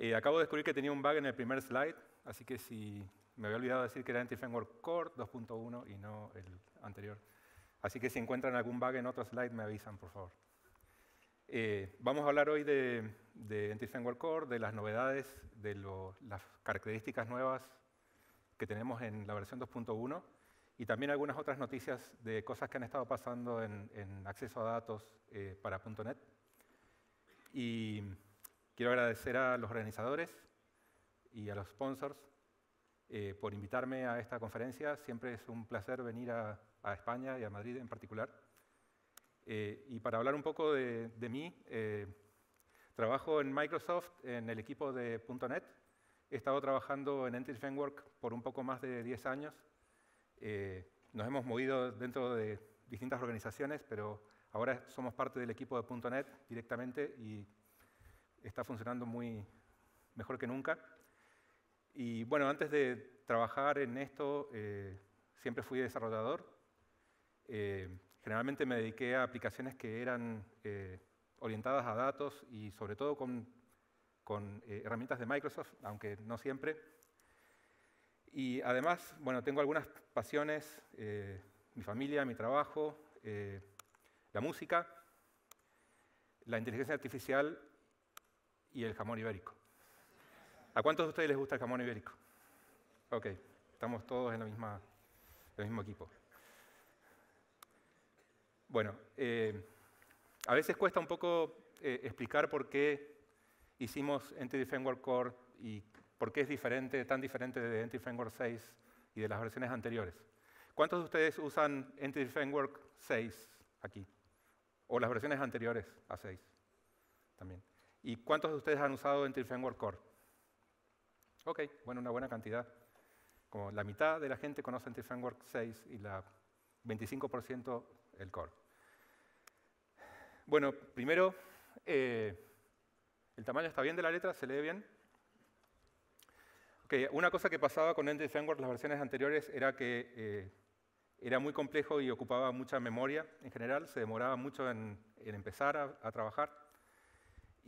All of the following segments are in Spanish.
Eh, acabo de descubrir que tenía un bug en el primer slide, así que si me había olvidado decir que era Entity Framework Core 2.1 y no el anterior. Así que si encuentran algún bug en otro slide, me avisan, por favor. Eh, vamos a hablar hoy de, de Entity Framework Core, de las novedades, de las características nuevas que tenemos en la versión 2.1 y también algunas otras noticias de cosas que han estado pasando en, acceso a datos eh, para .NET. Y quiero agradecer a los organizadores y a los sponsors eh, por invitarme a esta conferencia. Siempre es un placer venir a, España y a Madrid en particular. Eh, y para hablar un poco de, mí, trabajo en Microsoft en el equipo de .NET. He estado trabajando en Entity Framework por un poco más de 10 años eh, nos hemos movido dentro de distintas organizaciones, pero ahora somos parte del equipo de .NET directamente y está funcionando muy mejor que nunca. Y bueno, antes de trabajar en esto, eh, siempre fui desarrollador. Eh, generalmente me dediqué a aplicaciones que eran orientadas a datos y sobre todo con, con herramientas de Microsoft, aunque no siempre. Y además, bueno, tengo algunas pasiones, eh, mi familia, mi trabajo, eh, la música, la inteligencia artificial y el jamón ibérico. ¿A cuántos de ustedes les gusta el jamón ibérico? Ok, estamos todos en, la misma, el mismo equipo. Bueno, eh, a veces cuesta un poco explicar por qué hicimos Entity Framework Core y ¿Por qué es diferente, tan diferente de Entity Framework 6 y de las versiones anteriores? ¿Cuántos de ustedes usan Entity Framework 6 aquí? O las versiones anteriores a 6 también. ¿Y cuántos de ustedes han usado Entity Framework Core? Ok, bueno, una buena cantidad. Como la mitad de la gente conoce Entity Framework 6 y la 25% el Core. Bueno, primero, eh, ¿el tamaño está bien de la letra? ¿Se lee bien? una cosa que pasaba con Entity Framework las versiones anteriores era que eh, era muy complejo y ocupaba mucha memoria en general, se demoraba mucho en, empezar a, trabajar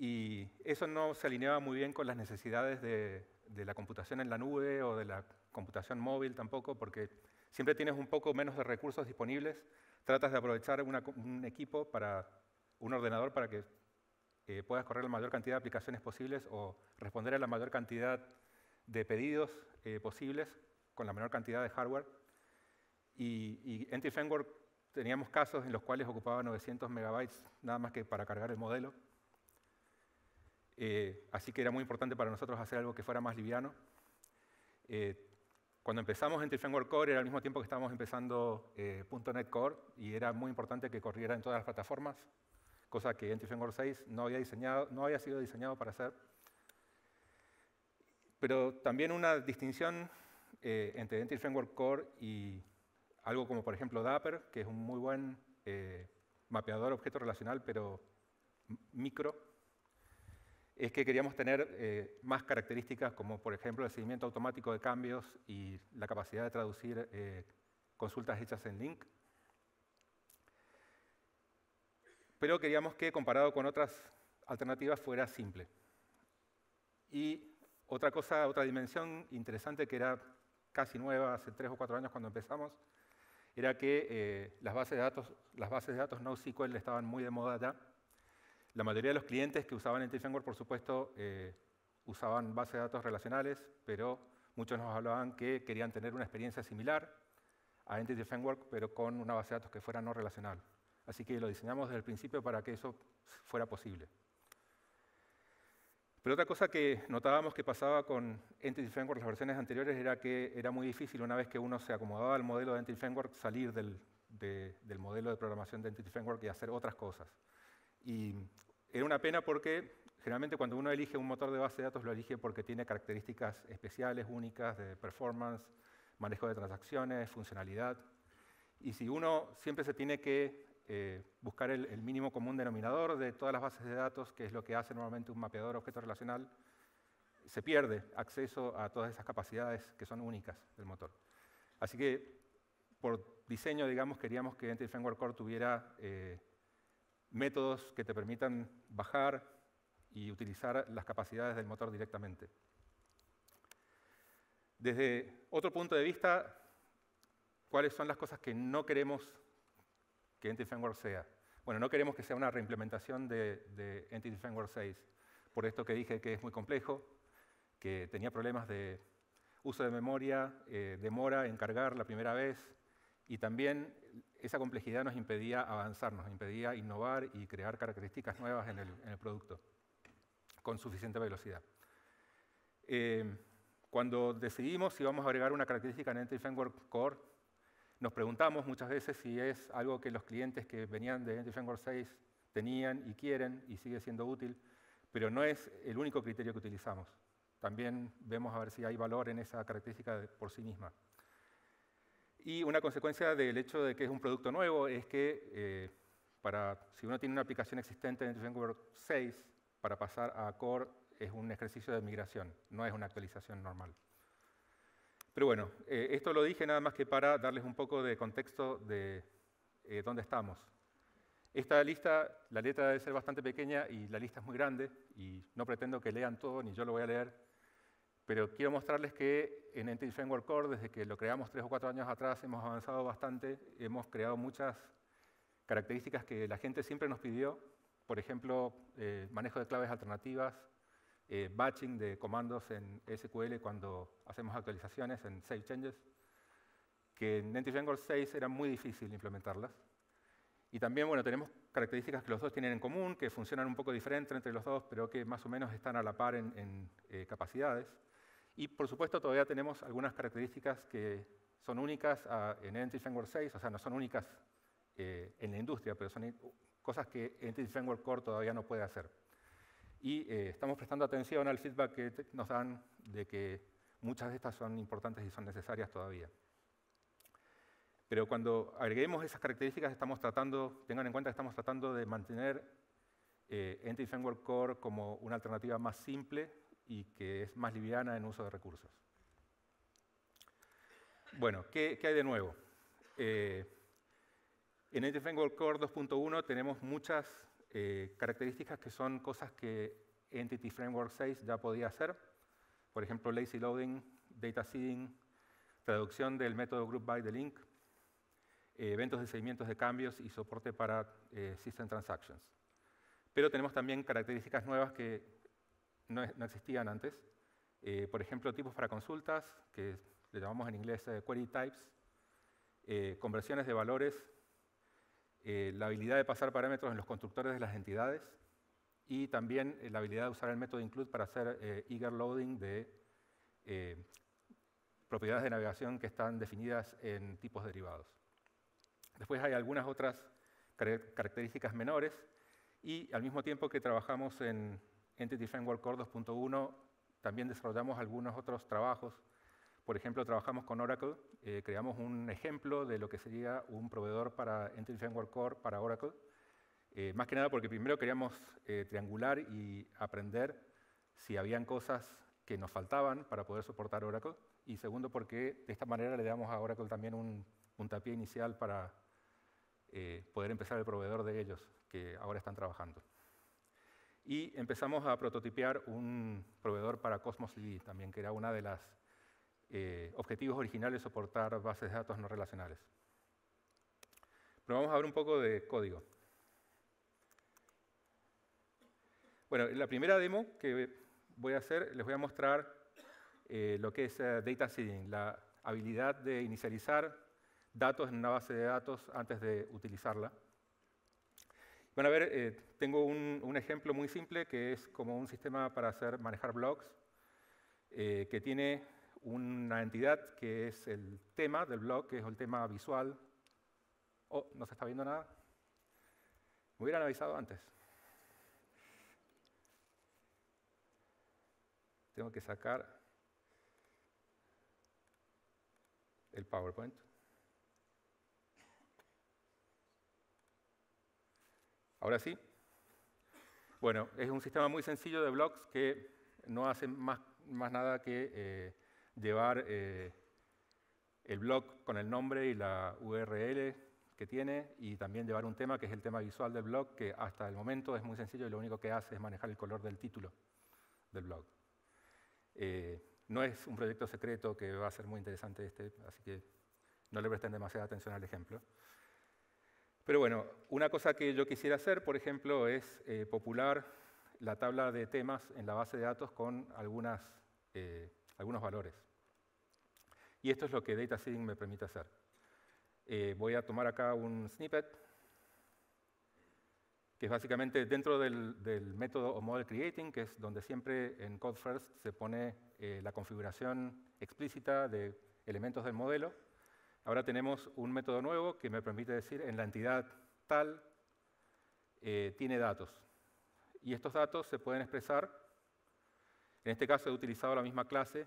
y eso no se alineaba muy bien con las necesidades de, la computación en la nube o de la computación móvil tampoco, porque siempre tienes un poco menos de recursos disponibles, tratas de aprovechar un equipo para un ordenador para que eh, puedas correr la mayor cantidad de aplicaciones posibles o responder a la mayor cantidad de pedidos eh, posibles con la menor cantidad de hardware. Y, y Entity Framework teníamos casos en los cuales ocupaba 900 megabytes nada más que para cargar el modelo. Eh, así que era muy importante para nosotros hacer algo que fuera más liviano. Eh, cuando empezamos Entity Framework Core era al mismo tiempo que estábamos empezando .NET Core y era muy importante que corriera en todas las plataformas, cosa que Entity Framework 6 no había, sido diseñado para hacer. Pero también una distinción eh, entre Entity Framework Core y algo como, por ejemplo, Dapper, que es un muy buen eh, mapeador objeto relacional, pero micro, es que queríamos tener eh, más características como, por ejemplo, el seguimiento automático de cambios y la capacidad de traducir consultas hechas en link. Pero queríamos que, comparado con otras alternativas, fuera simple. Y otra cosa, otra dimensión interesante que era casi nueva hace tres o cuatro años cuando empezamos, era que eh, bases de datos, las bases de datos NoSQL estaban muy de moda ya. La mayoría de los clientes que usaban Entity Framework, por supuesto, eh, usaban bases de datos relacionales, pero muchos nos hablaban que querían tener una experiencia similar a Entity Framework, pero con una base de datos que fuera no relacional. Así que lo diseñamos desde el principio para que eso fuera posible. Pero otra cosa que notábamos que pasaba con Entity Framework las versiones anteriores era que era muy difícil una vez que uno se acomodaba al modelo de Entity Framework salir del, del modelo de programación de Entity Framework y hacer otras cosas. Y era una pena porque generalmente cuando uno elige un motor de base de datos lo elige porque tiene características especiales, únicas, de performance, manejo de transacciones, funcionalidad. Y si uno siempre se tiene que eh, buscar el, mínimo común denominador de todas las bases de datos, que es lo que hace normalmente un mapeador objeto relacional, se pierde acceso a todas esas capacidades que son únicas del motor. Así que, por diseño, digamos, queríamos que Entity Framework Core tuviera eh, métodos que te permitan bajar, y utilizar las capacidades del motor directamente. Desde otro punto de vista, ¿cuáles son las cosas que no queremos que Entity Framework sea? Bueno, no queremos que sea una reimplementación de, Entity Framework 6, por esto que dije que es muy complejo, que tenía problemas de uso de memoria, eh, demora en cargar la primera vez, y también esa complejidad nos impedía avanzar, nos impedía innovar y crear características nuevas en el, producto con suficiente velocidad. Eh, cuando decidimos si vamos a agregar una característica en Entity Framework Core, nos preguntamos muchas veces si es algo que los clientes que venían de Entity Framework 6 tenían y quieren y sigue siendo útil, pero no es el único criterio que utilizamos. También vemos a ver si hay valor en esa característica por sí misma. Y una consecuencia del hecho de que es un producto nuevo es que eh, si uno tiene una aplicación existente en Framework 6, para pasar a Core es un ejercicio de migración, no es una actualización normal. Pero bueno, eh, esto lo dije nada más que para darles un poco de contexto de eh, dónde estamos. Esta lista, la letra debe ser bastante pequeña y la lista es muy grande y no pretendo que lean todo, ni yo lo voy a leer, pero quiero mostrarles que en Entity Framework Core, desde que lo creamos tres o cuatro años atrás, hemos avanzado bastante, hemos creado muchas características que la gente siempre nos pidió, por ejemplo, eh, manejo de claves alternativas, eh, batching de comandos en SQL cuando hacemos actualizaciones en Save Changes, que en Entity Framework 6 era muy difícil implementarlas. Y también bueno, tenemos características que los dos tienen en común, que funcionan un poco diferente entre los dos, pero que más o menos están a la par en, eh, capacidades. Y por supuesto todavía tenemos algunas características que son únicas en Entity Framework 6, o sea, no son únicas eh, en la industria, pero son cosas que Entity Framework Core todavía no puede hacer. Y eh, estamos prestando atención al feedback que nos dan de que muchas de estas son importantes y son necesarias todavía. Pero cuando agreguemos esas características, estamos tratando, tengan en cuenta que estamos tratando de mantener eh, Entity Framework Core como una alternativa más simple y que es más liviana en uso de recursos. Bueno, ¿qué, hay de nuevo? Eh, en Entity Framework Core 2.1 tenemos muchas eh, características que son cosas que Entity Framework 6 ya podía hacer. Por ejemplo, lazy loading, data seeding, traducción del método group by the link, eh, eventos de seguimientos de cambios y soporte para eh, system transactions. Pero tenemos también características nuevas que no, existían antes. por ejemplo, tipos para consultas, que le llamamos en inglés query types, conversiones de valores eh, la habilidad de pasar parámetros en los constructores de las entidades y también eh, la habilidad de usar el método include para hacer eh, eager loading de propiedades de navegación que están definidas en tipos derivados. Después hay algunas otras características menores y al mismo tiempo que trabajamos en Entity Framework Core 2.1, también desarrollamos algunos otros trabajos. Por ejemplo, trabajamos con Oracle, eh, creamos un ejemplo de lo que sería un proveedor para Entity Framework Core para Oracle, eh, más que nada porque primero queríamos eh, triangular y aprender si habían cosas que nos faltaban para poder soportar Oracle, y segundo porque de esta manera le damos a Oracle también un puntapié inicial para poder empezar el proveedor de ellos, que ahora están trabajando. Y empezamos a prototipear un proveedor para Cosmos DB también, que era una de las eh, objetivos originales soportar bases de datos no relacionales. Pero vamos a ver un poco de código. Bueno, la primera demo que voy a hacer, les voy a mostrar eh, lo que es eh, data seeding, la habilidad de inicializar datos en una base de datos antes de utilizarla. Van a ver, tengo un, ejemplo muy simple que es como un sistema para hacer manejar blogs, que tiene una entidad que es el tema del blog, que es el tema visual. Oh, no se está viendo nada. Me hubieran avisado antes. Tengo que sacar el PowerPoint. Ahora sí. Bueno, es un sistema muy sencillo de blogs que no hace más, nada que eh, llevar eh, el blog con el nombre y la URL que tiene y también llevar un tema que es el tema visual del blog, que hasta el momento es muy sencillo y lo único que hace es manejar el color del título del blog. Eh, no es un proyecto secreto que va a ser muy interesante este, así que no le presten demasiada atención al ejemplo. Pero bueno, una cosa que yo quisiera hacer, por ejemplo, es eh, popular la tabla de temas en la base de datos con algunas, eh, algunos valores. Y esto es lo que DataSeeding me permite hacer. Eh, voy a tomar acá un snippet, que es básicamente dentro del, método o model creating, que es donde siempre en Code First se pone la configuración explícita de elementos del modelo. Ahora tenemos un método nuevo que me permite decir en la entidad tal eh, tiene datos. Y estos datos se pueden expresar, en este caso he utilizado la misma clase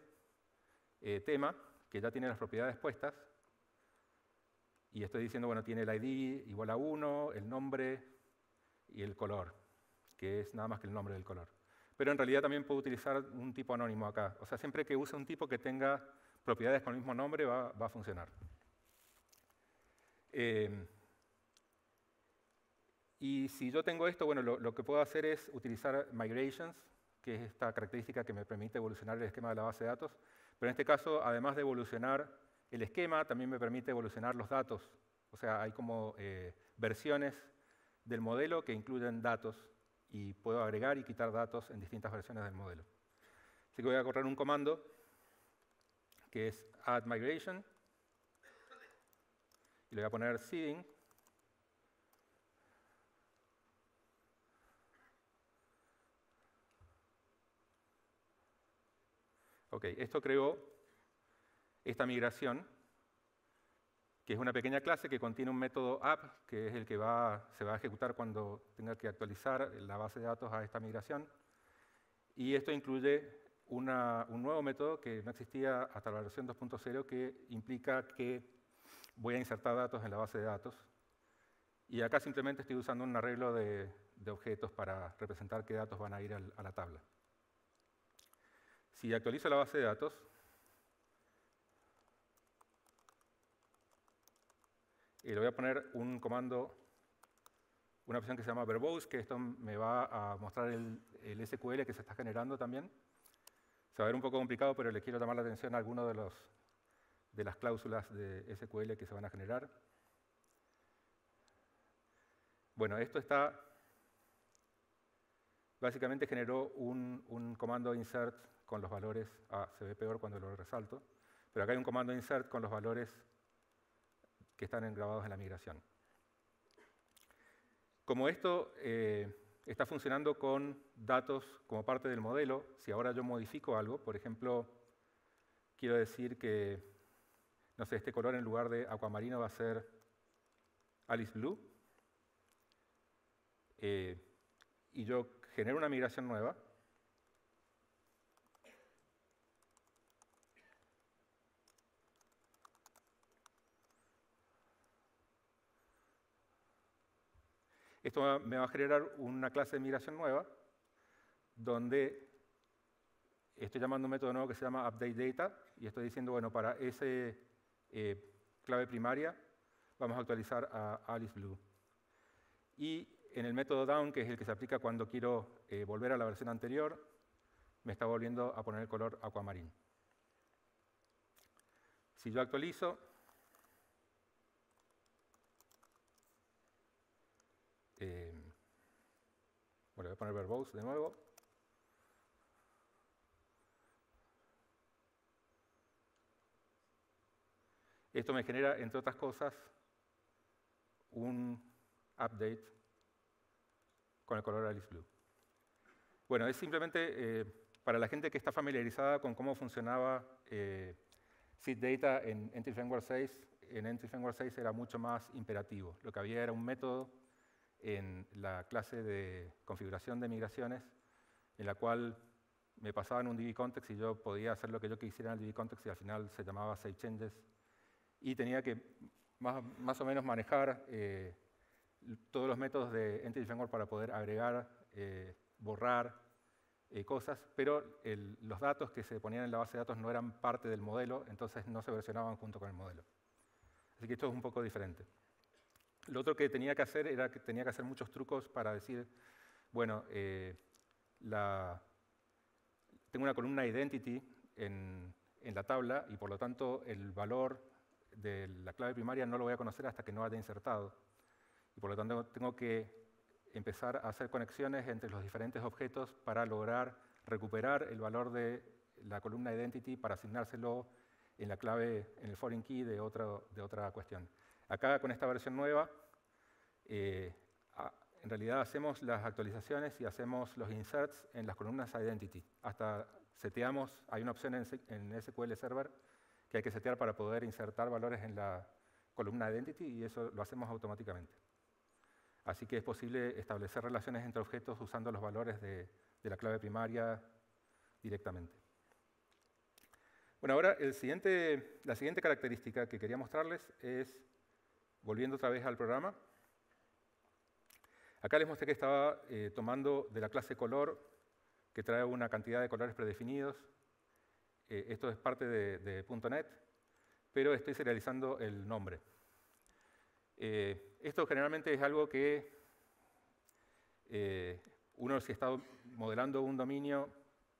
eh, tema, que ya tiene las propiedades puestas, y estoy diciendo, bueno, tiene el ID igual a 1, el nombre y el color, que es nada más que el nombre del color. Pero en realidad también puedo utilizar un tipo anónimo acá. O sea, siempre que use un tipo que tenga propiedades con el mismo nombre va a funcionar. Eh, y si yo tengo esto, bueno, lo, que puedo hacer es utilizar migrations, que es esta característica que me permite evolucionar el esquema de la base de datos. Pero en este caso, además de evolucionar el esquema, también me permite evolucionar los datos. O sea, hay como eh, versiones del modelo que incluyen datos y puedo agregar y quitar datos en distintas versiones del modelo. Así que voy a correr un comando que es add migration y le voy a poner seeding. Ok, esto creó esta migración, que es una pequeña clase que contiene un método app, que es el que va, se va a ejecutar cuando tenga que actualizar la base de datos a esta migración. Y esto incluye un nuevo método que no existía hasta la versión 2.0, que implica que voy a insertar datos en la base de datos. Y acá simplemente estoy usando un arreglo de, objetos para representar qué datos van a ir a la tabla. Si actualizo la base de datos, y le voy a poner un comando, una opción que se llama verbose, que esto me va a mostrar el, el, SQL que se está generando también. Se va a ver un poco complicado, pero le quiero llamar la atención a alguno de los de las cláusulas de SQL que se van a generar. Bueno, esto está, básicamente generó un, comando insert con los valores, ah, se ve peor cuando lo resalto, pero acá hay un comando insert con los valores que están grabados en la migración. Como esto eh, está funcionando con datos como parte del modelo, si ahora yo modifico algo, por ejemplo, quiero decir que no sé, este color en lugar de acuamarino va a ser Alice Blue. Eh, y yo genero una migración nueva. Esto me va a generar una clase de migración nueva donde estoy llamando un método nuevo que se llama updateData y estoy diciendo, bueno, para ese eh, clave primaria, vamos a actualizar a Alice Blue. Y en el método down, que es el que se aplica cuando quiero eh, volver a la versión anterior, me está volviendo a poner el color aquamarine. Si yo actualizo, eh, bueno, voy a poner verbose de nuevo, Esto me genera, entre otras cosas, un update con el color Alice Blue. Bueno, es simplemente eh, para la gente que está familiarizada con cómo funcionaba eh, Seed Data en Entity Framework 6, en Entity Framework 6 era mucho más imperativo. Lo que había era un método en la clase de configuración de migraciones en la cual me pasaban un DB context y yo podía hacer lo que yo quisiera en el DB context y al final se llamaba Save Changes y tenía que más, o menos manejar eh, todos los métodos de Entity Framework para poder agregar, eh, borrar eh, cosas, pero los datos que se ponían en la base de datos no eran parte del modelo, entonces no se versionaban junto con el modelo. Así que esto es un poco diferente. Lo otro que tenía que hacer era que tenía que hacer muchos trucos para decir, bueno, tengo una columna identity en, en, la tabla y por lo tanto el valor de la clave primaria no lo voy a conocer hasta que no haya insertado. Y por lo tanto tengo que empezar a hacer conexiones entre los diferentes objetos para lograr recuperar el valor de la columna identity para asignárselo en la clave, en el foreign key de, de otra cuestión. Acá con esta versión nueva, eh, en realidad hacemos las actualizaciones y hacemos los inserts en las columnas identity. Hasta seteamos, hay una opción en, SQL Server que hay que setear para poder insertar valores en la columna identity y eso lo hacemos automáticamente. Así que es posible establecer relaciones entre objetos usando los valores de, la clave primaria directamente. Bueno, ahora la siguiente característica que quería mostrarles es, volviendo otra vez al programa, acá les mostré que estaba eh, tomando de la clase color, que trae una cantidad de colores predefinidos. Eh, esto es parte de, .NET, pero estoy serializando el nombre. Eh, esto generalmente es algo que uno, si está modelando un dominio,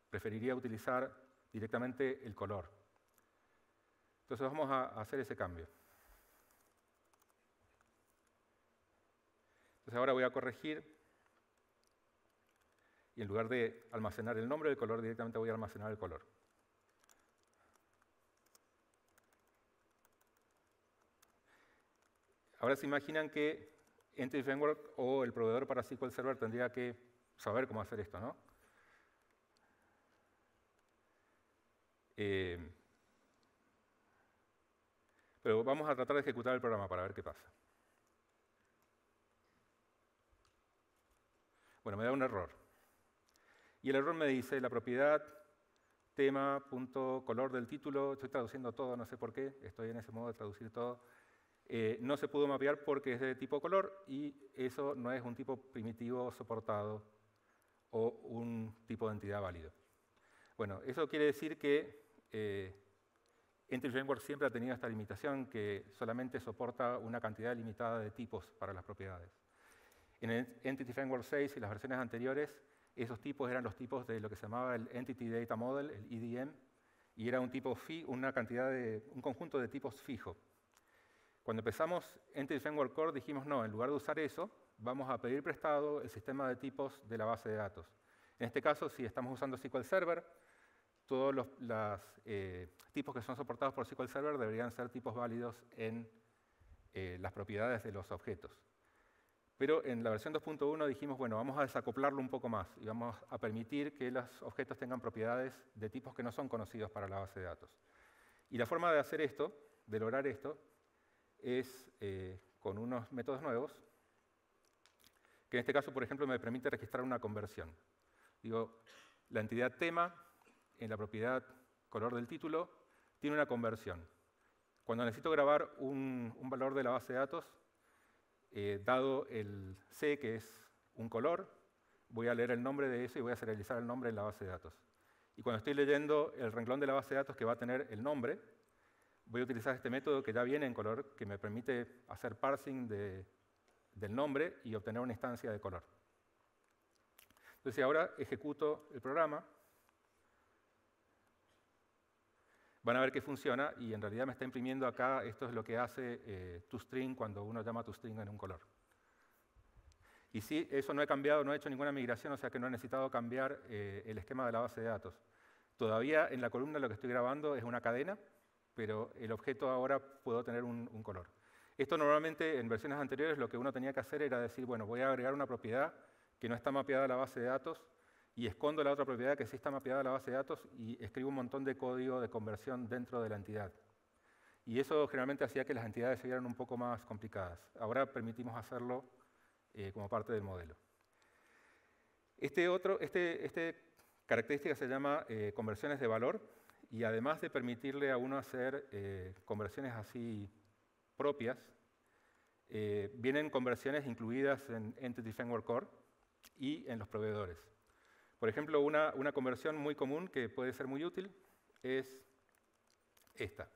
preferiría utilizar directamente el color. Entonces vamos a hacer ese cambio. Entonces ahora voy a corregir y en lugar de almacenar el nombre del color, directamente voy a almacenar el color. Ahora se imaginan que Entity Framework o el proveedor para SQL Server tendría que saber cómo hacer esto, ¿no? Eh, pero vamos a tratar de ejecutar el programa para ver qué pasa. Bueno, me da un error. Y el error me dice la propiedad tema, punto, color del título, estoy traduciendo todo, no sé por qué, estoy en ese modo de traducir todo. Eh, no se pudo mapear porque es de tipo color y eso no es un tipo primitivo soportado o un tipo de entidad válido. Bueno, eso quiere decir que eh, Entity Framework siempre ha tenido esta limitación que solamente soporta una cantidad limitada de tipos para las propiedades. En Entity Framework 6 y las versiones anteriores, esos tipos eran los tipos de lo que se llamaba el Entity Data Model, el EDM, y era un tipo fi, una cantidad de, un conjunto de tipos fijo. Cuando empezamos Entity Framework Core dijimos no, en lugar de usar eso, vamos a pedir prestado el sistema de tipos de la base de datos. En este caso, si estamos usando SQL Server, todos los eh, tipos que son soportados por SQL Server deberían ser tipos válidos en eh, las propiedades de los objetos. Pero en la versión 2.1 dijimos, bueno, vamos a desacoplarlo un poco más y vamos a permitir que los objetos tengan propiedades de tipos que no son conocidos para la base de datos. Y la forma de hacer esto, de lograr esto, es eh, con unos métodos nuevos, que en este caso, por ejemplo, me permite registrar una conversión. Digo, la entidad tema en la propiedad color del título, tiene una conversión. Cuando necesito grabar un, valor de la base de datos, eh, dado el C, que es un color, voy a leer el nombre de eso y voy a serializar el nombre en la base de datos. Y cuando estoy leyendo el renglón de la base de datos que va a tener el nombre, voy a utilizar este método que ya viene en color, que me permite hacer parsing del nombre y obtener una instancia de color. Entonces ahora ejecuto el programa van a ver que funciona y en realidad me está imprimiendo acá, esto es lo que hace eh, toString cuando uno llama toString en un color. Y sí, eso no he cambiado, no he hecho ninguna migración, o sea que no he necesitado cambiar eh, el esquema de la base de datos. Todavía en la columna lo que estoy grabando es una cadena, pero el objeto ahora puedo tener un, color. Esto normalmente en versiones anteriores lo que uno tenía que hacer era decir, bueno, voy a agregar una propiedad que no está mapeada a la base de datos y escondo la otra propiedad que sí está mapeada a la base de datos y escribo un montón de código de conversión dentro de la entidad. Y eso generalmente hacía que las entidades se vieran un poco más complicadas. Ahora permitimos hacerlo eh, como parte del modelo. Este otro, este, este característica se llama eh, conversiones de valor y además de permitirle a uno hacer eh, conversiones así propias, vienen conversiones incluidas en Entity Framework Core y en los proveedores. Por ejemplo, una, conversión muy común que puede ser muy útil es esta.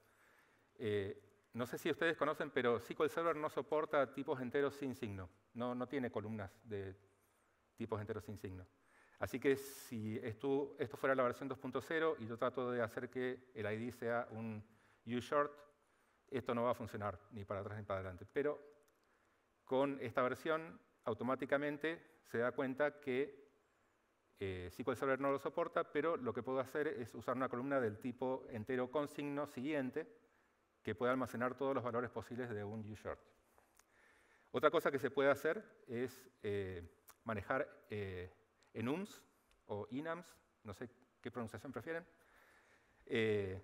Eh, no sé si ustedes conocen, pero SQL Server no soporta tipos enteros sin signo. No, no tiene columnas de tipos enteros sin signo. Así que si esto, fuera la versión 2.0 y yo trato de hacer que el ID sea un uShort, esto no va a funcionar ni para atrás ni para adelante. Pero con esta versión, automáticamente se da cuenta que eh, SQL Server no lo soporta, pero lo que puedo hacer es usar una columna del tipo entero con signo siguiente que pueda almacenar todos los valores posibles de un uShort. Otra cosa que se puede hacer es eh, manejar eh, enums o enums, no sé qué pronunciación prefieren. Eh,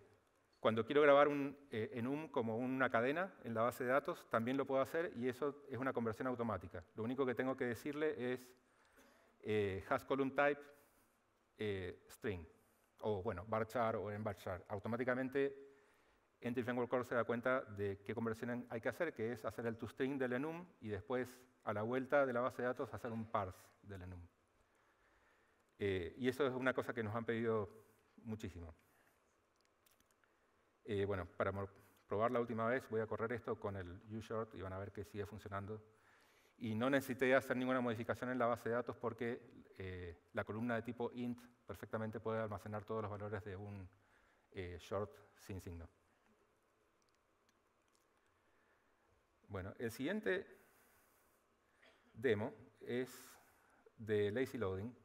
cuando quiero grabar un enum como una cadena en la base de datos, también lo puedo hacer y eso es una conversión automática. Lo único que tengo que decirle es eh, has column type eh, string, o bueno, varchar o en varchar. Automáticamente Entity Framework Core se da cuenta de qué conversión hay que hacer, que es hacer el toString del enum y después a la vuelta de la base de datos hacer un parse del enum. Eh, y eso es una cosa que nos han pedido muchísimo. bueno, para probar la última vez voy a correr esto con el uShort y van a ver que sigue funcionando y no necesité hacer ninguna modificación en la base de datos porque eh, la columna de tipo int perfectamente puede almacenar todos los valores de un eh, short sin signo. Bueno, el siguiente demo es de lazy loading.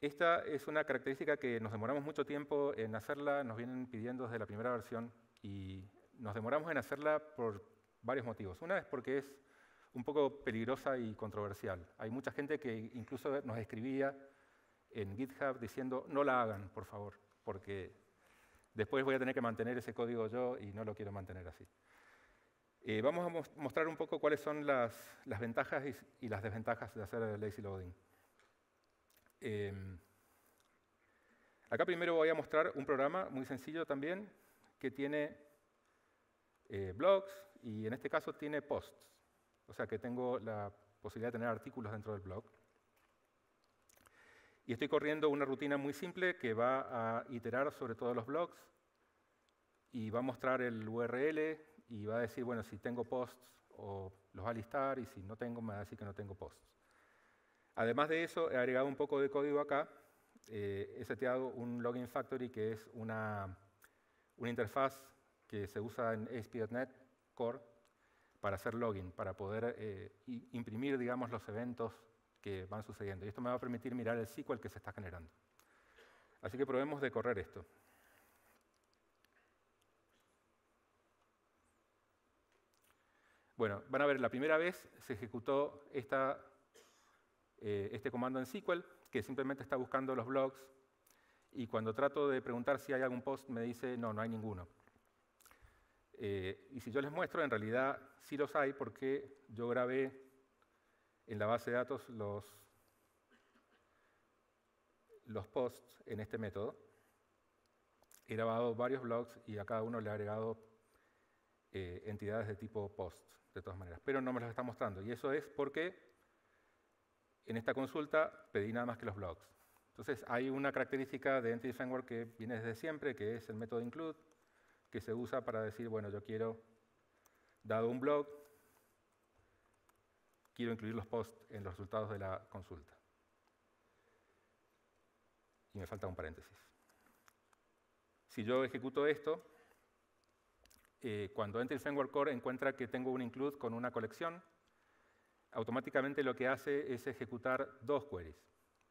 Esta es una característica que nos demoramos mucho tiempo en hacerla, nos vienen pidiendo desde la primera versión y nos demoramos en hacerla por varios motivos. Una es porque es un poco peligrosa y controversial. Hay mucha gente que incluso nos escribía en GitHub diciendo no la hagan, por favor, porque después voy a tener que mantener ese código yo y no lo quiero mantener así. Eh, vamos a mostrar un poco cuáles son las, ventajas y, las desventajas de hacer lazy loading. Em, acá primero voy a mostrar un programa muy sencillo también que tiene eh, blogs, y en este caso tiene posts, o sea que tengo la posibilidad de tener artículos dentro del blog. Y estoy corriendo una rutina muy simple que va a iterar sobre todos los blogs y va a mostrar el URL y va a decir, bueno, si tengo posts o los va a listar y si no tengo, me va a decir que no tengo posts. Además de eso, he agregado un poco de código acá. Eh, he seteado un login factory que es una, una interfaz que se usa en ASP.NET Core para hacer login, para poder eh, imprimir, digamos, los eventos que van sucediendo. Y esto me va a permitir mirar el SQL que se está generando. Así que probemos de correr esto. Bueno, van a ver, la primera vez se ejecutó esta, eh, este comando en SQL, que simplemente está buscando los blogs, y cuando trato de preguntar si hay algún post, me dice, no, no hay ninguno. Eh, y si yo les muestro, en realidad sí los hay porque yo grabé en la base de datos los, los posts en este método. He grabado varios blogs y a cada uno le he agregado eh, entidades de tipo post, de todas maneras. Pero no me los está mostrando. Y eso es porque en esta consulta pedí nada más que los blogs. Entonces hay una característica de Entity Framework que viene desde siempre, que es el método include, que se usa para decir, bueno, yo quiero, dado un blog, quiero incluir los posts en los resultados de la consulta. Y me falta un paréntesis. Si yo ejecuto esto, eh, cuando Entity Framework Core encuentra que tengo un include con una colección, automáticamente lo que hace es ejecutar dos queries.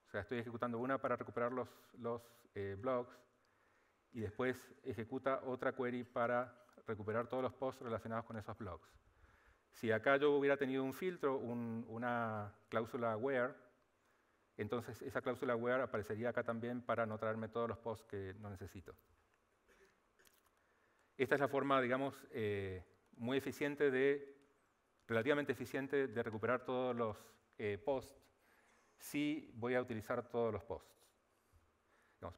O sea, estoy ejecutando una para recuperar los, los eh, blogs y después ejecuta otra query para recuperar todos los posts relacionados con esos blogs. Si acá yo hubiera tenido un filtro, una cláusula where, entonces esa cláusula where aparecería acá también para no traerme todos los posts que no necesito. Esta es la forma, digamos, eh, muy eficiente de, relativamente eficiente de recuperar todos los eh, posts si voy a utilizar todos los posts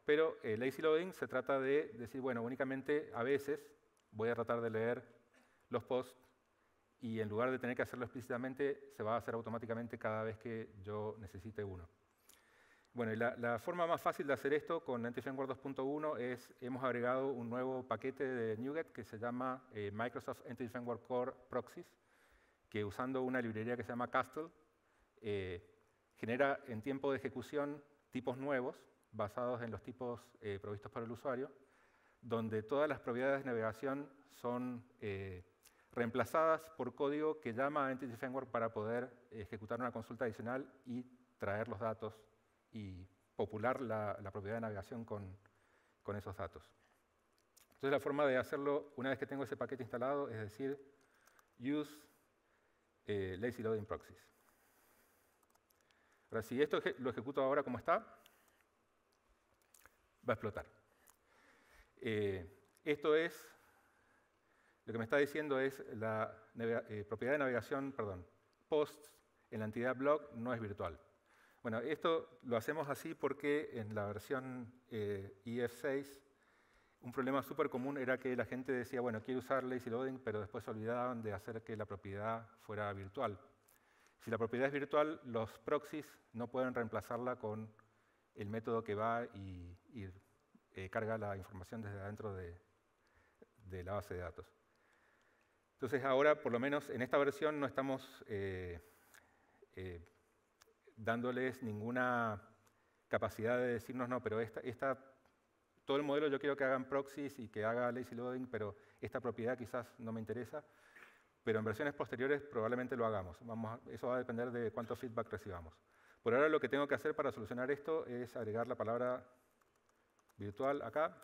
pero eh, lazy loading se trata de decir, bueno, únicamente a veces voy a tratar de leer los posts y en lugar de tener que hacerlo explícitamente, se va a hacer automáticamente cada vez que yo necesite uno. Bueno, la, forma más fácil de hacer esto con Entity Framework 2.1 es, hemos agregado un nuevo paquete de NuGet que se llama eh, Microsoft Entity Framework Core Proxies, que usando una librería que se llama Castle, eh, genera en tiempo de ejecución tipos nuevos basados en los tipos eh, provistos por el usuario, donde todas las propiedades de navegación son reemplazadas por código que llama a Entity Framework para poder ejecutar una consulta adicional y traer los datos y popular la, propiedad de navegación con, esos datos. Entonces la forma de hacerlo, una vez que tengo ese paquete instalado, es decir, use eh, lazy loading proxies. Ahora, si esto lo ejecuto ahora como está, va a explotar. Eh, esto es, lo que me está diciendo es la eh, propiedad de navegación, perdón, posts en la entidad blog no es virtual. Bueno, esto lo hacemos así porque en la versión eh, EF6 un problema súper común era que la gente decía, bueno, quiero usar lazy loading, pero después se olvidaban de hacer que la propiedad fuera virtual. Si la propiedad es virtual, los proxies no pueden reemplazarla con el método que va y, eh, carga la información desde adentro de, la base de datos. Entonces ahora, por lo menos en esta versión, no estamos eh, dándoles ninguna capacidad de decirnos, no, pero esta, todo el modelo yo quiero que hagan proxies y que haga lazy loading, pero esta propiedad quizás no me interesa. Pero en versiones posteriores probablemente lo hagamos. Vamos eso va a depender de cuánto feedback recibamos. Por ahora lo que tengo que hacer para solucionar esto es agregar la palabra virtual acá.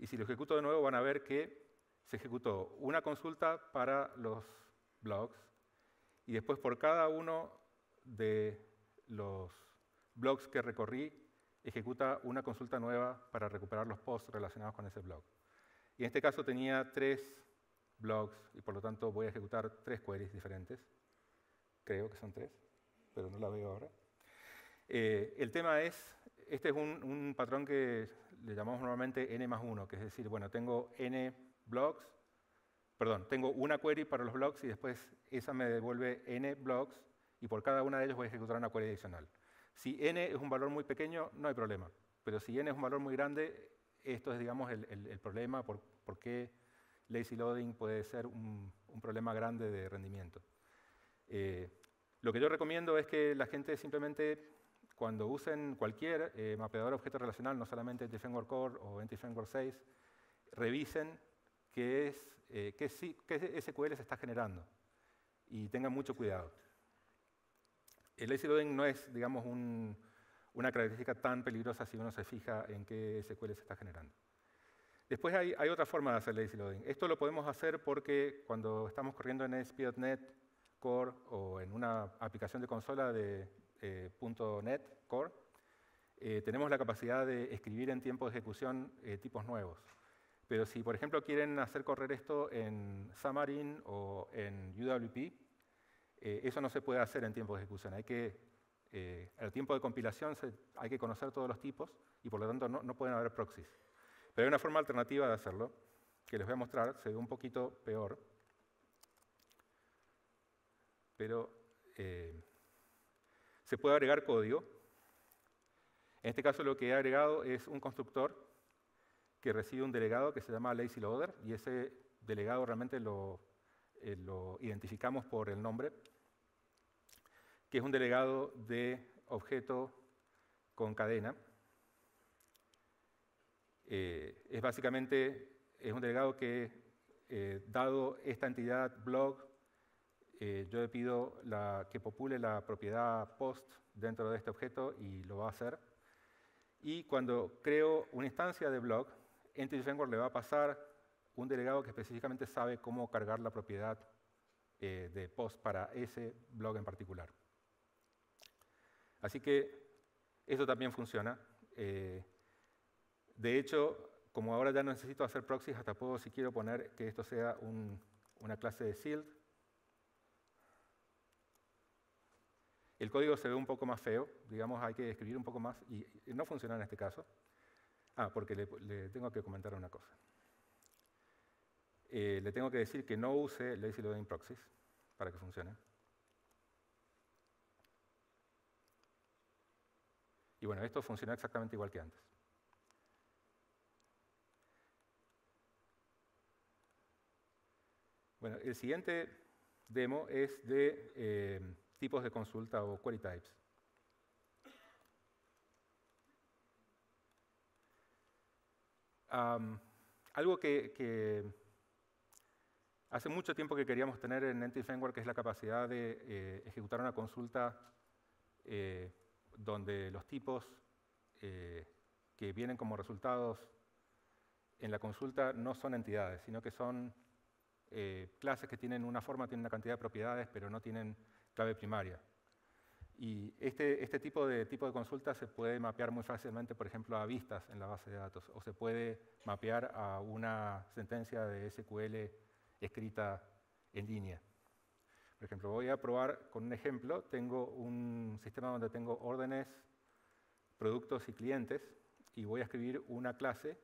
Y si lo ejecuto de nuevo van a ver que se ejecutó una consulta para los blogs y después por cada uno de los blogs que recorrí, ejecuta una consulta nueva para recuperar los posts relacionados con ese blog. Y en este caso tenía tres blogs y por lo tanto voy a ejecutar tres queries diferentes. Creo que son tres, pero no la veo ahora. Eh, el tema es, este es un, patrón que le llamamos normalmente n más 1, que es decir, bueno, tengo n blogs, perdón, tengo una query para los blogs y después esa me devuelve n blogs y por cada una de ellos voy a ejecutar una query adicional. Si n es un valor muy pequeño, no hay problema. Pero si n es un valor muy grande, esto es, digamos, el, problema por, por, qué lazy loading puede ser un, problema grande de rendimiento. Eh, lo que yo recomiendo es que la gente simplemente, cuando usen cualquier eh, mapeador objeto relacional, no solamente NT Framework Core o NT Framework 6, revisen qué, es, eh, qué, SQL se está generando. Y tengan mucho cuidado. El lazy loading no es, digamos, una característica tan peligrosa si uno se fija en qué SQL se está generando. Después hay, otra forma de hacer lazy loading. Esto lo podemos hacer porque cuando estamos corriendo en ASP.NET Core o en una aplicación de consola de eh, .NET Core, eh, tenemos la capacidad de escribir en tiempo de ejecución tipos nuevos. Pero si, por ejemplo, quieren hacer correr esto en Xamarin o en UWP, eh, eso no se puede hacer en tiempo de ejecución. Hay que, eh, tiempo de compilación hay que conocer todos los tipos y por lo tanto no, pueden haber proxies. Pero hay una forma alternativa de hacerlo, que les voy a mostrar, se ve un poquito peor, pero eh, se puede agregar código. En este caso lo que he agregado es un constructor que recibe un delegado que se llama lazy loader y ese delegado realmente lo, eh, lo identificamos por el nombre, que es un delegado de objeto con cadena. Eh, es básicamente es un delegado que, eh, dado esta entidad blog, yo le pido que popule la propiedad post dentro de este objeto y lo va a hacer. Y cuando creo una instancia de blog, Entity Framework le va a pasar un delegado que específicamente sabe cómo cargar la propiedad eh, de post para ese blog en particular. Así que eso también funciona. Eh, de hecho, como ahora ya no necesito hacer proxies, hasta puedo, si quiero, poner que esto sea una clase de sealed. El código se ve un poco más feo, digamos, hay que escribir un poco más, y no funciona en este caso. Ah, porque le, tengo que comentar una cosa. eh, le tengo que decir que no use lazy loading proxies para que funcione. Y bueno, esto funciona exactamente igual que antes. Bueno, el siguiente demo es de eh, tipos de consulta o query types. algo que, hace mucho tiempo que queríamos tener en Entity Framework es la capacidad de eh, ejecutar una consulta eh, donde los tipos que vienen como resultados en la consulta no son entidades, sino que son eh, clases que tienen una forma, tienen una cantidad de propiedades, pero no tienen clave primaria. Y este, este tipo, de, tipo de consulta se puede mapear muy fácilmente, por ejemplo, a vistas en la base de datos, o se puede mapear a una sentencia de SQL escrita en línea. Por ejemplo, voy a probar con un ejemplo. Tengo un sistema donde tengo órdenes, productos y clientes, y voy a escribir una clase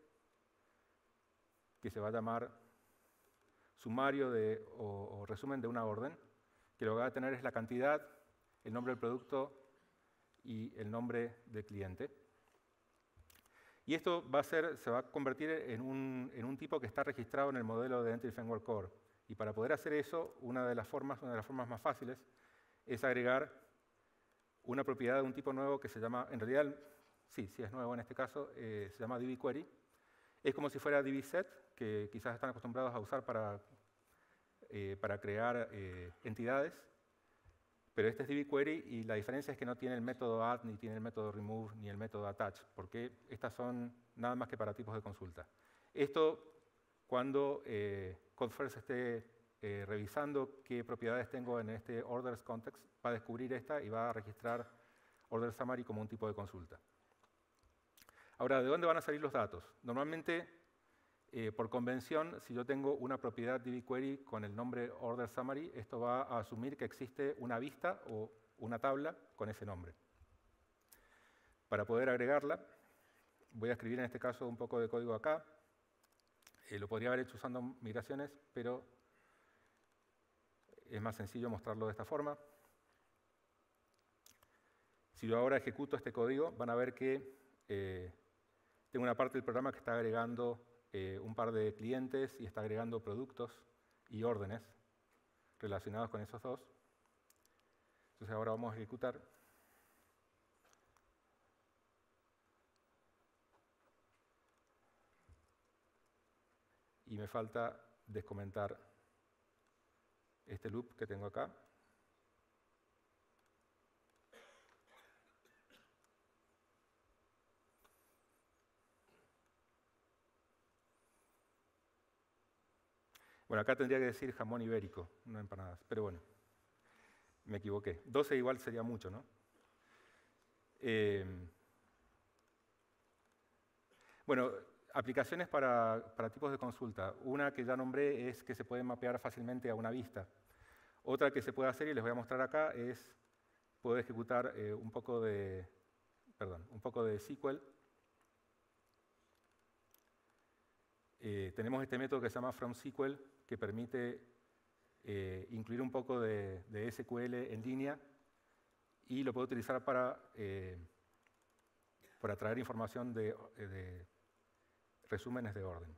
que se va a llamar sumario de, o, resumen de una orden, que lo que va a tener es la cantidad, el nombre del producto y el nombre del cliente. Y esto va a ser, se va a convertir en un, en un, tipo que está registrado en el modelo de Entity Framework Core. Y para poder hacer eso, una de las formas, una de las formas más fáciles es agregar una propiedad de un tipo nuevo que se llama, en realidad, sí, sí es nuevo en este caso, eh, se llama DBQuery. Es como si fuera DBSet, que quizás están acostumbrados a usar para, eh, para crear eh, entidades, pero este es DBQuery y la diferencia es que no tiene el método add, ni tiene el método remove, ni el método attach, porque estas son nada más que para tipos de consulta. Esto, cuando eh, esté eh, revisando qué propiedades tengo en este orders context, va a descubrir esta y va a registrar order summary como un tipo de consulta. Ahora, ¿de dónde van a salir los datos? Normalmente eh, por convención, si yo tengo una propiedad DBQuery con el nombre order summary, esto va a asumir que existe una vista o una tabla con ese nombre. Para poder agregarla, voy a escribir en este caso un poco de código acá. Eh, lo podría haber hecho usando migraciones, pero es más sencillo mostrarlo de esta forma. Si yo ahora ejecuto este código, van a ver que eh, tengo una parte del programa que está agregando eh, un par de clientes y está agregando productos y órdenes relacionados con esos dos. Entonces ahora vamos a ejecutar. Y me falta descomentar este loop que tengo acá. Bueno, acá tendría que decir jamón ibérico, no empanadas, pero bueno, me equivoqué. 12 igual sería mucho, ¿no? Eh, bueno, aplicaciones para, tipos de consulta. Una que ya nombré es que se puede mapear fácilmente a una vista. Otra que se puede hacer, y les voy a mostrar acá, es puedo ejecutar eh, un, poco de, perdón, un poco de SQL. Eh, tenemos este método que se llama FromSQL, que permite eh, incluir un poco de, SQL en línea y lo puedo utilizar para, para traer información de, resúmenes de orden.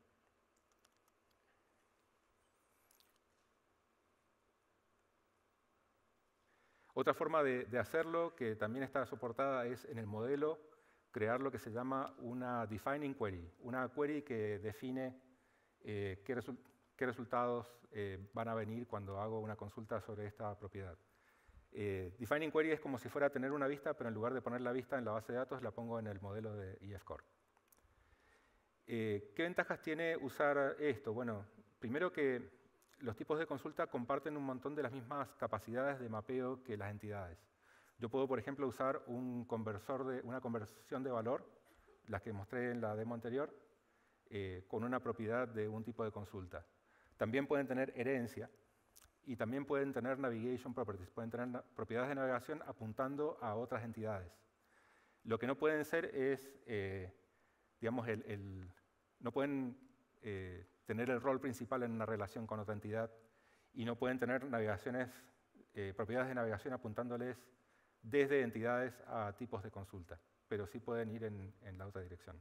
Otra forma de, hacerlo, que también está soportada, es en el modelo crear lo que se llama una defining query, una query que define eh, qué, resultados eh, van a venir cuando hago una consulta sobre esta propiedad. Eh, defining query es como si fuera tener una vista, pero en lugar de poner la vista en la base de datos, la pongo en el modelo de EF-Core. Eh, ¿Qué ventajas tiene usar esto? Bueno, primero que los tipos de consulta comparten un montón de las mismas capacidades de mapeo que las entidades. Yo puedo, por ejemplo, usar un conversor de, una conversión de valor, las que mostré en la demo anterior, con una propiedad de un tipo de consulta. También pueden tener herencia y también pueden tener navigation properties, pueden tener propiedades de navegación apuntando a otras entidades. Lo que no pueden ser es, eh, digamos, el, no pueden eh, tener el rol principal en una relación con otra entidad y no pueden tener navegaciones, eh, propiedades de navegación apuntándoles desde entidades a tipos de consulta, pero sí pueden ir en, la otra dirección.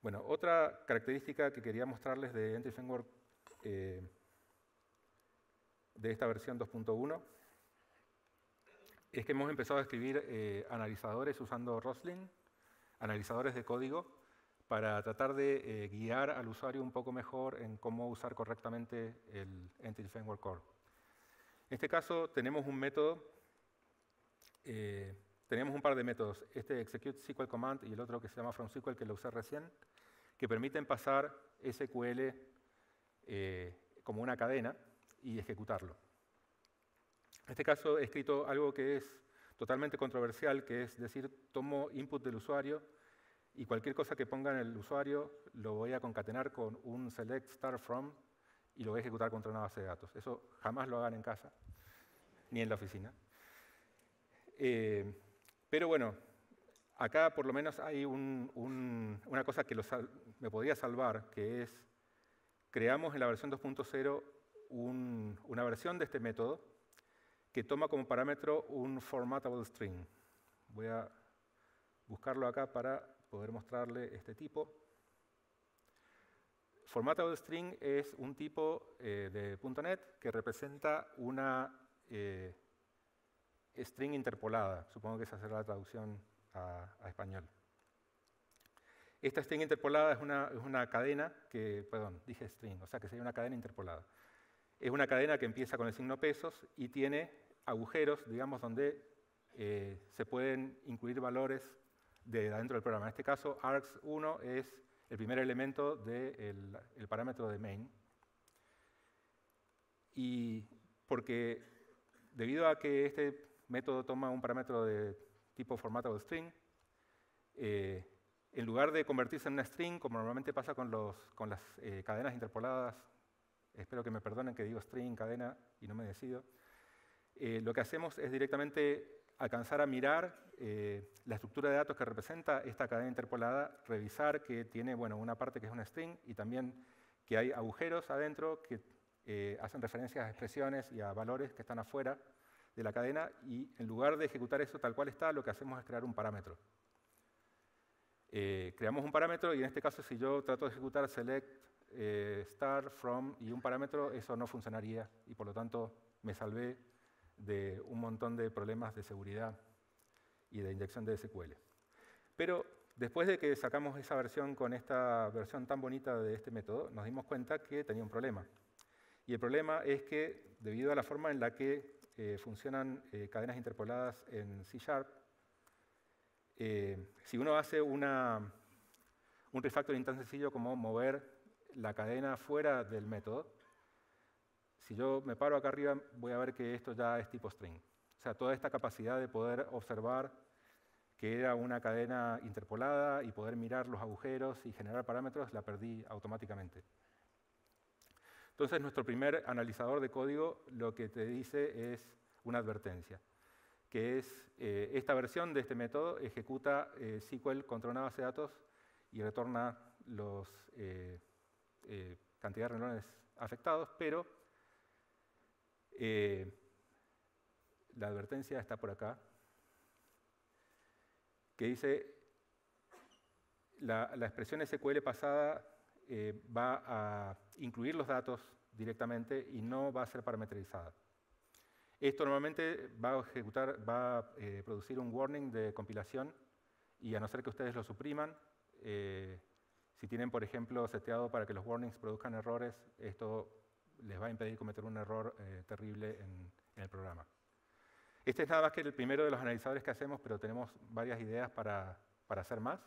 Bueno, otra característica que quería mostrarles de Entity Framework eh, de esta versión 2.1 es que hemos empezado a escribir eh, analizadores usando Roslyn, analizadores de código, para tratar de eh, guiar al usuario un poco mejor en cómo usar correctamente el Entity Framework Core. En este caso tenemos un método, eh, tenemos un par de métodos, este execute SQL command y el otro que se llama from SQL que lo usé recién, que permiten pasar SQL como una cadena y ejecutarlo. En este caso he escrito algo que es totalmente controversial, que es decir, tomo input del usuario y cualquier cosa que ponga en el usuario lo voy a concatenar con un select start from y lo voy a ejecutar contra una base de datos. Eso jamás lo hagan en casa, ni en la oficina. Eh, pero bueno, acá por lo menos hay una cosa que me podría salvar, que es, creamos en la versión 2.0 una versión de este método que toma como parámetro un formatable string. Voy a buscarlo acá para poder mostrarle este tipo. Formatable string es un tipo eh, de .NET que representa una eh, string interpolada. Supongo que esa será la traducción a, español. Esta string interpolada es una, es una, cadena que, perdón, dije string, o sea que sería una cadena interpolada. Es una cadena que empieza con el signo pesos y tiene agujeros, digamos, donde eh, se pueden incluir valores de dentro del programa. En este caso, args1 es el primer elemento del parámetro de main. Y porque debido a que este método toma un parámetro de tipo formato de string, eh, en lugar de convertirse en una string, como normalmente pasa con, las eh, cadenas interpoladas espero que me perdonen que digo string, cadena, y no me decido, eh, lo que hacemos es directamente alcanzar a mirar eh, la estructura de datos que representa esta cadena interpolada, revisar que tiene bueno, una parte que es una string y también que hay agujeros adentro que eh, hacen referencias a expresiones y a valores que están afuera de la cadena y en lugar de ejecutar eso tal cual está, lo que hacemos es crear un parámetro. creamos un parámetro y en este caso si yo trato de ejecutar select eh, start, from y un parámetro, eso no funcionaría y por lo tanto me salvé de un montón de problemas de seguridad y de inyección de SQL. Pero después de que sacamos esa versión con esta versión tan bonita de este método, nos dimos cuenta que tenía un problema. Y el problema es que, debido a la forma en la que eh, funcionan eh, cadenas interpoladas en C Sharp, si uno hace una, un refactoring tan sencillo como mover la cadena fuera del método, si yo me paro acá arriba, voy a ver que esto ya es tipo string. O sea, toda esta capacidad de poder observar que era una cadena interpolada y poder mirar los agujeros y generar parámetros, la perdí automáticamente. Entonces, nuestro primer analizador de código lo que te dice es una advertencia, que es eh, esta versión de este método ejecuta eh, SQL contra una base de datos y retorna los, eh, eh, cantidad de renglones afectados, pero eh, la advertencia está por acá, que dice la, expresión SQL pasada eh, va a incluir los datos directamente y no va a ser parametrizada. Esto normalmente va a ejecutar, va a producir un warning de compilación y a no ser que ustedes lo supriman, si tienen, por ejemplo, seteado para que los warnings produzcan errores, esto les va a impedir cometer un error eh, terrible en, el programa. Este es nada más que el primero de los analizadores que hacemos, pero tenemos varias ideas para, hacer más.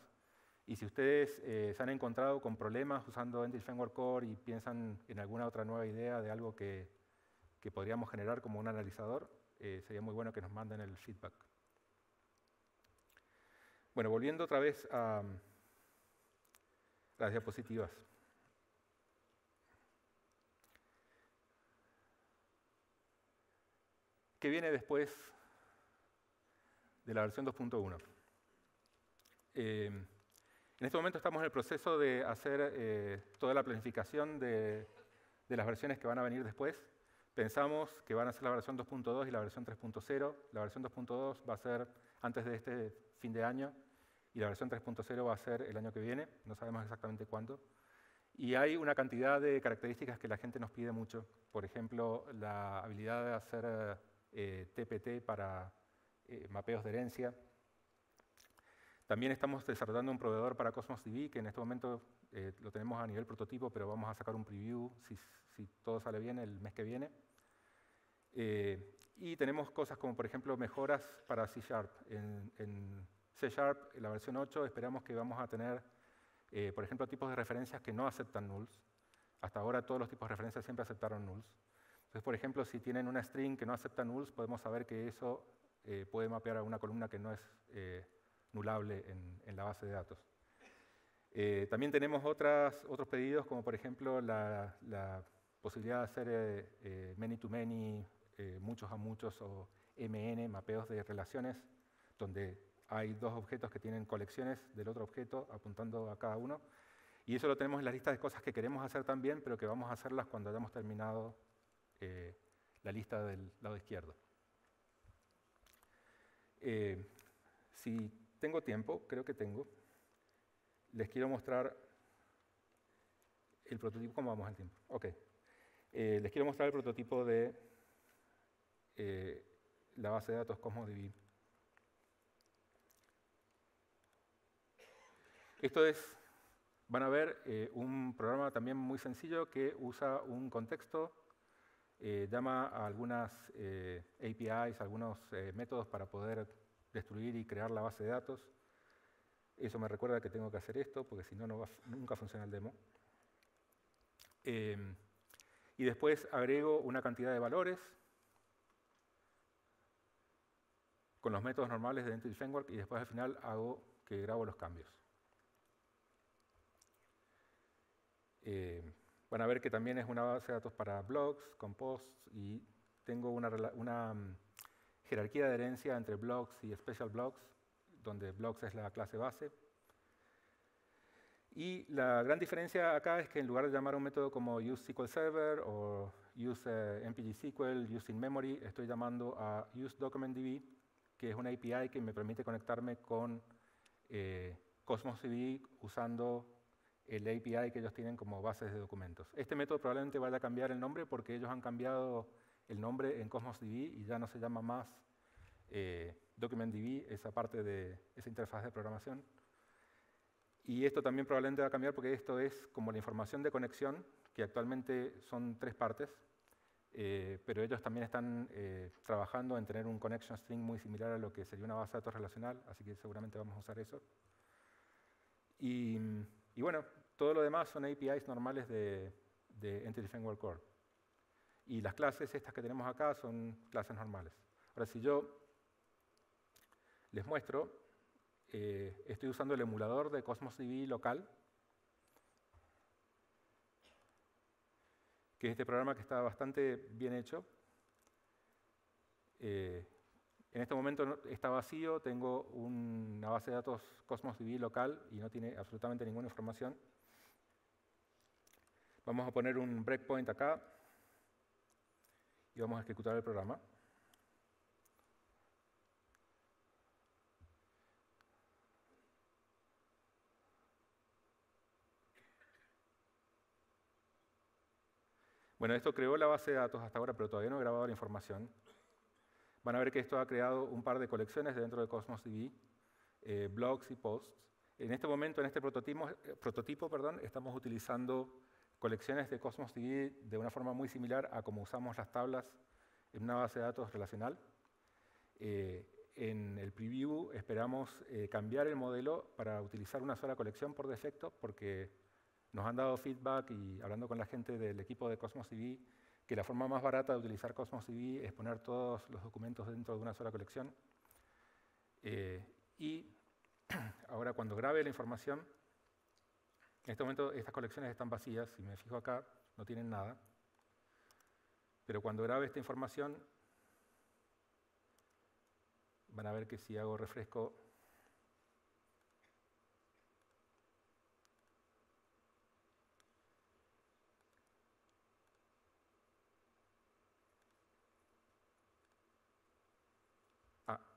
Y si ustedes eh, se han encontrado con problemas usando Entity Framework Core y piensan en alguna otra nueva idea de algo que, podríamos generar como un analizador, eh, sería muy bueno que nos manden el feedback. Bueno, volviendo otra vez a, las diapositivas. ¿Qué viene después de la versión 2.1? Eh, En este momento estamos en el proceso de hacer eh, toda la planificación de, de, las versiones que van a venir después. Pensamos que van a ser la versión 2.2 y la versión 3.0. La versión 2.2 va a ser antes de este fin de año y la versión 3.0 va a ser el año que viene, no sabemos exactamente cuándo. Y hay una cantidad de características que la gente nos pide mucho. Por ejemplo, la habilidad de hacer TPT eh, para eh, mapeos de herencia. También estamos desarrollando un proveedor para Cosmos DB, que en este momento eh, lo tenemos a nivel prototipo, pero vamos a sacar un preview si, todo sale bien el mes que viene. y tenemos cosas como, por ejemplo, mejoras para C Sharp. En C Sharp, la versión 8, esperamos que vamos a tener eh, por ejemplo, tipos de referencias que no aceptan nulls. Hasta ahora todos los tipos de referencias siempre aceptaron nulls. Entonces, por ejemplo, si tienen una string que no acepta nulls, podemos saber que eso eh, puede mapear a una columna que no es eh, nulable en, la base de datos. también tenemos otras, otros pedidos, como por ejemplo la, la posibilidad de hacer many-to-many, muchos a muchos o MN, mapeos de relaciones, donde hay dos objetos que tienen colecciones del otro objeto apuntando a cada uno. Y eso lo tenemos en la lista de cosas que queremos hacer también, pero que vamos a hacerlas cuando hayamos terminado eh, la lista del lado izquierdo. Eh, si tengo tiempo, creo que tengo, les quiero mostrar el prototipo. ¿Cómo vamos al tiempo? Ok. Eh, les quiero mostrar el prototipo de la base de datos CosmosDB. Esto es, van a ver, eh, un programa también muy sencillo que usa un contexto, eh, llama a algunas eh, APIs, algunos métodos para poder destruir y crear la base de datos. Eso me recuerda que tengo que hacer esto, porque si no, no nunca funciona el demo. Em, y después agrego una cantidad de valores con los métodos normales de Entity Framework y después al final hago que grabo los cambios. Eh, van a ver que también es una base de datos para blogs, con posts, y tengo una, mm, jerarquía de herencia entre blogs y special blogs, donde blogs es la clase base. Y la gran diferencia acá es que en lugar de llamar un método como useSQLServer o use uh, useInMemory, estoy llamando a useDocumentDB, que es una API que me permite conectarme con eh, Cosmos DB usando el API que ellos tienen como bases de documentos. Este método probablemente vaya a cambiar el nombre porque ellos han cambiado el nombre en Cosmos DB y ya no se llama más eh, DocumentDB, esa parte de esa interfaz de programación. Y esto también probablemente va a cambiar porque esto es como la información de conexión, que actualmente son tres partes, eh, pero ellos también están eh, trabajando en tener un connection string muy similar a lo que sería una base de datos relacional, así que seguramente vamos a usar eso. Y y bueno, todo lo demás son APIs normales de, Entity Framework Core. Y las clases estas que tenemos acá son clases normales. Ahora, si yo les muestro, eh, estoy usando el emulador de Cosmos DB local, que es este programa que está bastante bien hecho. Eh, en este momento está vacío, tengo una base de datos Cosmos DB local y no tiene absolutamente ninguna información. Vamos a poner un breakpoint acá y vamos a ejecutar el programa. Bueno, esto creó la base de datos hasta ahora, pero todavía no he grabado la información van a ver que esto ha creado un par de colecciones dentro de Cosmos DB, eh, blogs y posts. En este momento, en este prototipo, eh, prototipo perdón, estamos utilizando colecciones de Cosmos DB de una forma muy similar a como usamos las tablas en una base de datos relacional. Eh, en el preview esperamos cambiar el modelo para utilizar una sola colección por defecto, porque nos han dado feedback y hablando con la gente del equipo de Cosmos DB, que la forma más barata de utilizar Cosmos DB es poner todos los documentos dentro de una sola colección. Eh, y ahora cuando grabe la información, en este momento estas colecciones están vacías, si me fijo acá, no tienen nada. Pero cuando grabe esta información, van a ver que si hago refresco,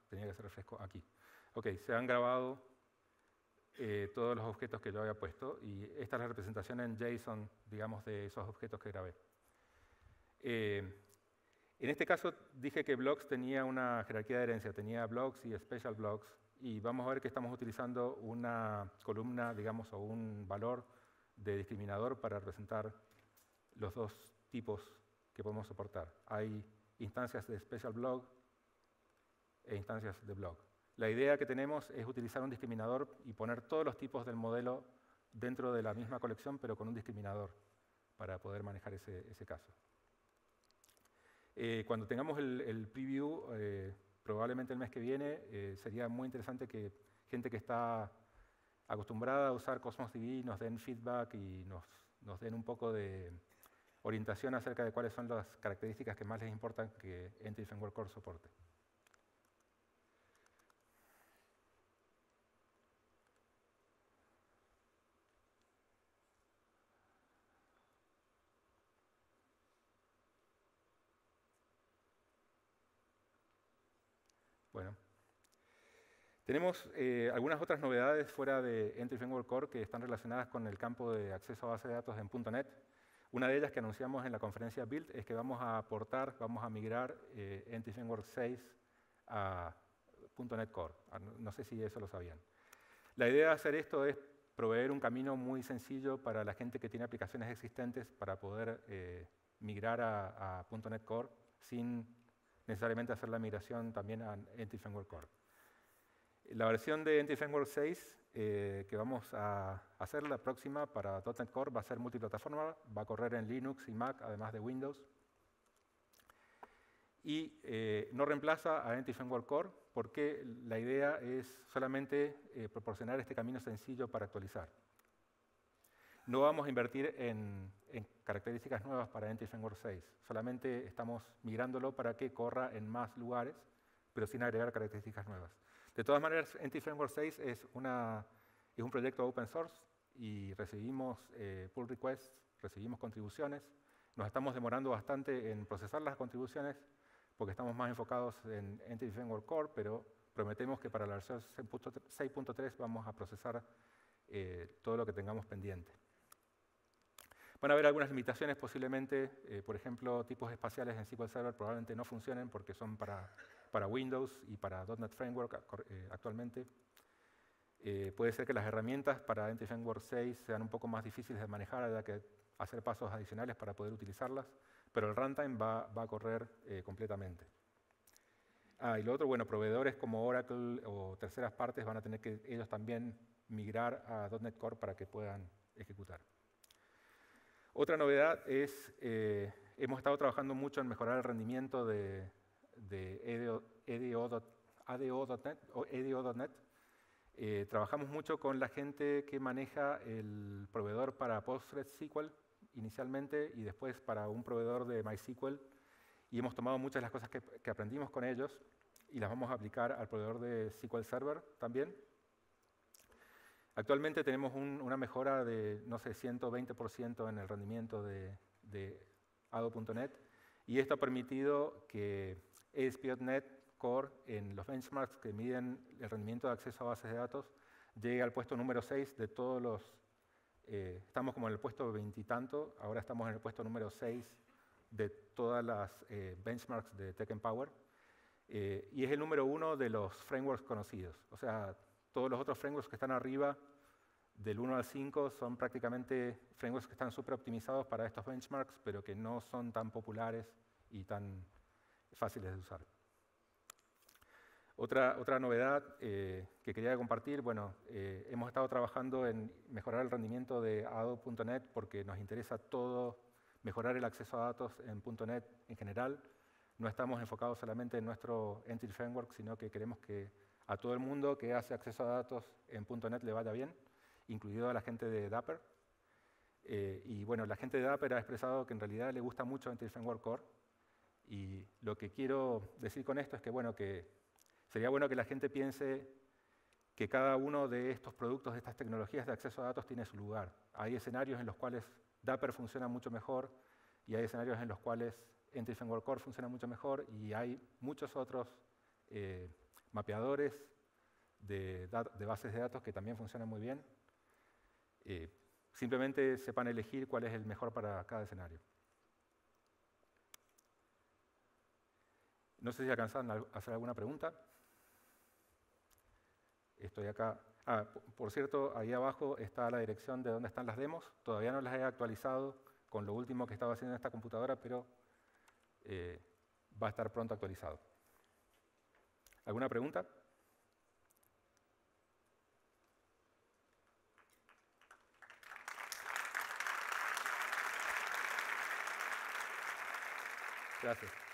tenía que hacer refresco aquí. Ok, se han grabado eh, todos los objetos que yo había puesto y esta es la representación en JSON, digamos, de esos objetos que grabé. Eh, en este caso dije que blocks tenía una jerarquía de herencia, tenía blocks y special blocks, y vamos a ver que estamos utilizando una columna, digamos, o un valor de discriminador para representar los dos tipos que podemos soportar. Hay instancias de special block e instancias de block. La idea que tenemos es utilizar un discriminador y poner todos los tipos del modelo dentro de la misma colección, pero con un discriminador para poder manejar ese, caso. Eh, cuando tengamos el, preview, eh, probablemente el mes que viene, eh, sería muy interesante que gente que está acostumbrada a usar Cosmos DB nos den feedback y nos, nos den un poco de orientación acerca de cuáles son las características que más les importan que Entity Framework Core soporte. Tenemos eh, algunas otras novedades fuera de Entity Framework Core que están relacionadas con el campo de acceso a base de datos en .NET. Una de ellas que anunciamos en la conferencia Build es que vamos a aportar, vamos a migrar eh, Entity Framework 6 a .NET Core. Ah, no sé si eso lo sabían. La idea de hacer esto es proveer un camino muy sencillo para la gente que tiene aplicaciones existentes para poder eh, migrar a, a .NET Core sin necesariamente hacer la migración también a Entity Framework Core. La versión de Entity Framework 6 eh, que vamos a hacer la próxima para .NET Core va a ser multiplataforma, va a correr en Linux y Mac, además de Windows. Y eh, no reemplaza a Entity Framework Core porque la idea es solamente eh, proporcionar este camino sencillo para actualizar. No vamos a invertir en características nuevas para Entity Framework 6, solamente estamos migrándolo para que corra en más lugares, pero sin agregar características nuevas. De todas maneras, Entity Framework 6 es, una, es un proyecto open source y recibimos eh, pull requests, recibimos contribuciones. Nos estamos demorando bastante en procesar las contribuciones porque estamos más enfocados en Entity Framework Core, pero prometemos que para la versión 6.3 vamos a procesar eh, todo lo que tengamos pendiente. Van a haber algunas limitaciones posiblemente, eh, por ejemplo, tipos espaciales en SQL Server probablemente no funcionen porque son para para Windows y para .NET Framework eh, actualmente. Eh, puede ser que las herramientas para Entity Framework 6 sean un poco más difíciles de manejar, haya que hacer pasos adicionales para poder utilizarlas, pero el runtime va, va a correr completamente. Ah, y lo otro, bueno, proveedores como Oracle o terceras partes van a tener que ellos también migrar a .NET Core para que puedan ejecutar. Otra novedad es, hemos estado trabajando mucho en mejorar el rendimiento de, de ADO.NET. Eh, trabajamos mucho con la gente que maneja el proveedor para PostgreSQL inicialmente y después para un proveedor de MySQL y hemos tomado muchas de las cosas que, aprendimos con ellos y las vamos a aplicar al proveedor de SQL Server también. Actualmente tenemos una mejora de, no sé, 120% en el rendimiento de, ADO.NET y esto ha permitido que ASP.NET Core en los benchmarks que miden el rendimiento de acceso a bases de datos llega al puesto número 6 de todos los... Eh, estamos como en el puesto veintitanto, ahora estamos en el puesto número 6 de todas las eh, benchmarks de Tech Power. Eh, y es el número uno de los frameworks conocidos. O sea, todos los otros frameworks que están arriba, del 1 al 5, son prácticamente frameworks que están súper optimizados para estos benchmarks, pero que no son tan populares y tan fáciles de usar. Otra, otra novedad eh, que quería compartir, bueno, eh, hemos estado trabajando en mejorar el rendimiento de Adobe.NET porque nos interesa todo, mejorar el acceso a datos en .NET en general. No estamos enfocados solamente en nuestro Entity Framework, sino que queremos que a todo el mundo que hace acceso a datos en .NET le vaya bien, incluido a la gente de Dapper. Eh, y bueno, la gente de Dapper ha expresado que en realidad le gusta mucho Entity Framework Core, y lo que quiero decir con esto es que, bueno, que sería bueno que la gente piense que cada uno de estos productos, de estas tecnologías de acceso a datos tiene su lugar. Hay escenarios en los cuales Dapper funciona mucho mejor y hay escenarios en los cuales Entity Framework Core funciona mucho mejor y hay muchos otros eh, mapeadores de, bases de datos que también funcionan muy bien. Simplemente sepan elegir cuál es el mejor para cada escenario. No sé si alcanzan a hacer alguna pregunta. Estoy acá. Ah, por cierto, ahí abajo está la dirección de dónde están las demos. Todavía no las he actualizado con lo último que estaba haciendo en esta computadora, pero eh, va a estar pronto actualizado. ¿Alguna pregunta? Gracias.